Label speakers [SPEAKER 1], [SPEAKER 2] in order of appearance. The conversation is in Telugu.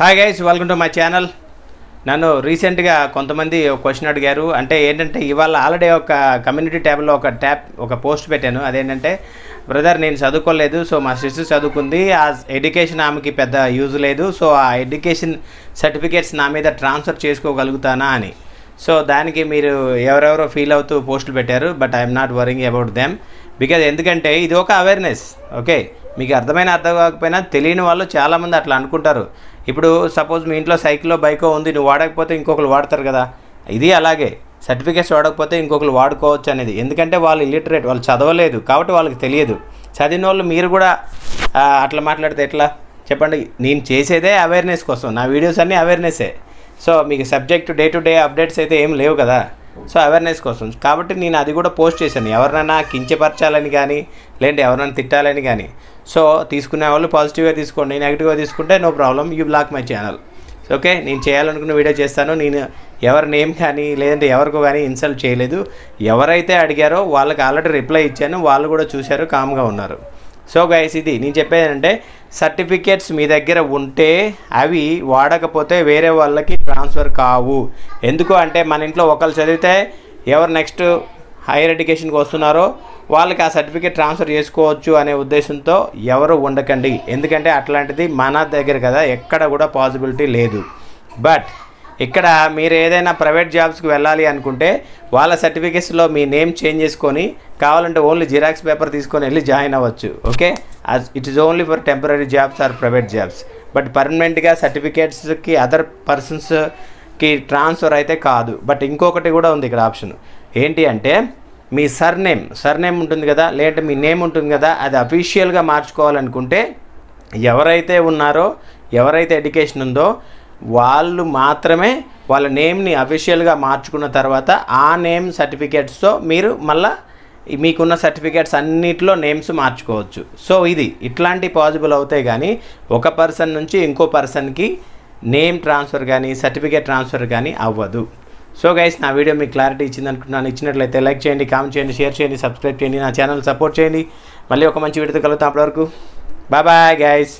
[SPEAKER 1] Hi guys welcome to my channel నన్ను రీసెంట్గా కొంతమంది ఒక క్వశ్చన్ అడిగారు. అంటే ఏంటంటే ఇవాళ ఆల్రెడీ ఒక కమ్యూనిటీ ట్యాబ్లో ఒక ట్యాబ్ ఒక పోస్ట్ పెట్టాను. అదేంటంటే బ్రదర్ నేను చదువుకోలేదు సో మా సిస్టర్ చదువుకుంది. ఆ ఎడ్యుకేషన్ ఆమెకి పెద్ద యూజ్ లేదు. సో ఆ ఎడ్యుకేషన్ సర్టిఫికేట్స్ నా మీద ట్రాన్స్ఫర్ చేసుకోగలుగుతానా అని. సో దానికి మీరు ఎవరెవరో ఫీల్ అవుతూ పోస్టులు పెట్టారు but I'm not worrying about them because ఎందుకంటే ఇది ఒక అవేర్నెస్ ఓకే మీకు అర్థమైన అర్థం కాకపోయినా తెలియని వాళ్ళు చాలామంది అట్లా అనుకుంటారు. ఇప్పుడు సపోజ్ మీ ఇంట్లో సైకిల్లో బైకో ఉంది నువ్వు వాడకపోతే ఇంకొకరు వాడతారు కదా. ఇది అలాగే. సర్టిఫికేట్స్ వాడకపోతే ఇంకొకరు వాడుకోవచ్చు అనేది. ఎందుకంటే వాళ్ళు ఇల్లిటరేట్ వాళ్ళు చదవలేదు కాబట్టి వాళ్ళకి తెలియదు. చదివిన వాళ్ళు మీరు కూడా అట్లా మాట్లాడితే ఎట్లా? చెప్పండి. నేను చేసేదే అవేర్నెస్ కోసం. నా వీడియోస్ అన్నీ అవేర్నెస్సే సో మీకు subject day to day updates అయితే ఏం లేవు కదా. సో అవేర్నెస్ కోసం. కాబట్టి నేను అది కూడా పోస్ట్ చేశాను. ఎవరినైనా కించపరచాలని కానీ లేదంటే ఎవరైనా తిట్టాలని కానీ సో తీసుకునే వాళ్ళు పాజిటివ్గా తీసుకోండి. నెగిటివ్గా తీసుకుంటే no problem you block my channel okay నేను చేయాలనుకున్న వీడియో చేస్తాను. నేను ఎవరి నేమ్ కానీ లేదంటే ఎవరికో కానీ ఇన్సల్ట్ చేయలేదు. ఎవరైతే అడిగారో వాళ్ళకి ఆల్రెడీ రిప్లై ఇచ్చాను. వాళ్ళు కూడా చూశారు కామ్గా ఉన్నారు. సో గైస్ ఇది నేను చెప్పేది ఏంటంటే సర్టిఫికేట్స్ మీ దగ్గర ఉంటే అవి వాడకపోతే వేరే వాళ్ళకి ట్రాన్స్ఫర్ కావు. ఎందుకు అంటే మన ఇంట్లో ఒకళ్ళు చదివితే ఎవరు నెక్స్ట్ హైయర్ ఎడ్యుకేషన్కి వస్తున్నారో వాళ్ళకి ఆ సర్టిఫికేట్ ట్రాన్స్ఫర్ చేసుకోవచ్చు అనే ఉద్దేశంతో ఎవరు ఉండకండి. ఎందుకంటే అట్లాంటిది మన దగ్గర కదా ఎక్కడ కూడా పాసిబిలిటీ లేదు. బట్ ఇక్కడ మీరు ఏదైనా ప్రైవేట్ జాబ్స్కి వెళ్ళాలి అనుకుంటే వాళ్ళ సర్టిఫికేట్స్లో మీ నేమ్ చేంజ్ చేసుకొని కావాలంటే ఓన్లీ జిరాక్స్ పేపర్ తీసుకొని వెళ్ళి జాయిన్ అవ్వచ్చు okay? It is only for temporary jobs or private jobs but పర్మనెంట్గా సర్టిఫికేట్స్కి అదర్ పర్సన్స్కి ట్రాన్స్ఫర్ అయితే కాదు. బట్ ఇంకొకటి కూడా ఉంది ఇక్కడ ఆప్షన్ ఏంటి అంటే మీ సర్ నేమ్ సర్ నేమ్ ఉంటుంది కదా లేదంటే మీ నేమ్ ఉంటుంది కదా అది అఫీషియల్గా మార్చుకోవాలనుకుంటే ఎవరైతే ఉన్నారో ఎవరైతే ఎడ్యుకేషన్ ఉందో వాళ్ళు మాత్రమే వాళ్ళ నేమ్ని అఫీషియల్గా మార్చుకున్న తర్వాత ఆ నేమ్ సర్టిఫికేట్స్తో మీరు మళ్ళీ మీకున్న సర్టిఫికేట్స్ అన్నిటిలో నేమ్స్ మార్చుకోవచ్చు. సో ఇది ఇట్లాంటి పాసిబుల్ అవుతాయి కానీ ఒక పర్సన్ నుంచి ఇంకో పర్సన్కి నేమ్ ట్రాన్స్ఫర్ కానీ సర్టిఫికేట్ ట్రాన్స్ఫర్ కానీ అవ్వదు. సో గైస్ నా వీడియో మీకు క్లారిటీ ఇచ్చింది అనుకుంటున్నాను. ఇచ్చినట్లయితే లైక్ చేయండి కామెంట్ చేయండి షేర్ చేయండి సబ్స్క్రైబ్ చేయండి నా ఛానల్ సపోర్ట్ చేయండి. మళ్ళీ ఒక మంచి వీడియోతో కలుగుతాం అప్పటివరకు. Bye bye guys